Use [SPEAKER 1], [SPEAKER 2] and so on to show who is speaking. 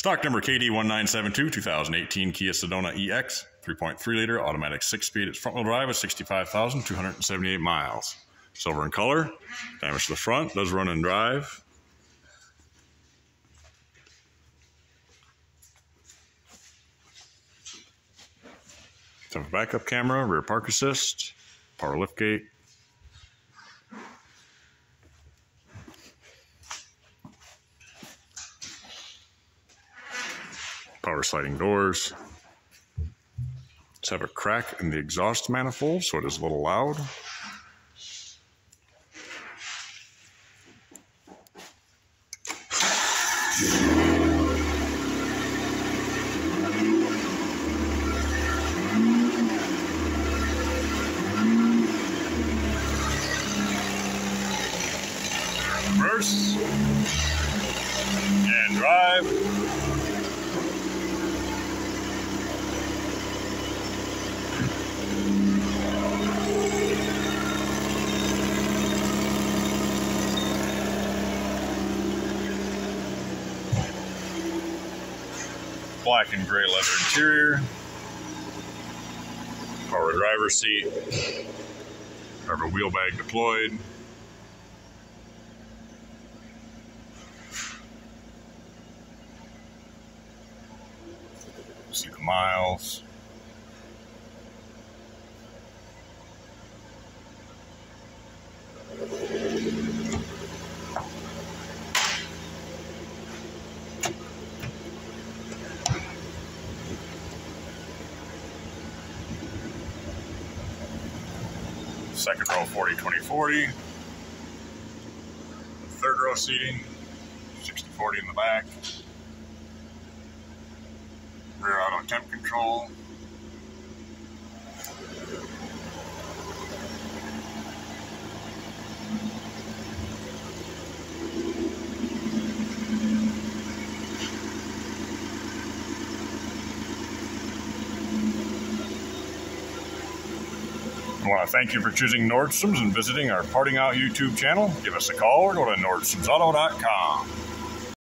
[SPEAKER 1] Stock number KD1972, 2018 Kia Sedona EX, 3.3 liter automatic six speed. It's front wheel drive with 65,278 miles. Silver in color, damage to the front, does run and drive. Have a backup camera, rear park assist, power lift Power sliding doors. Let's have a crack in the exhaust manifold so it is a little loud. reverse and drive. Black and gray leather interior. Power driver seat. Driver wheel bag deployed. See the miles. Second row 40 20 40. Third row seating 60 40 in the back rear auto temp control. I want to thank you for choosing Nordstrom's and visiting our Parting Out YouTube channel. Give us a call or go to nordstromsauto.com.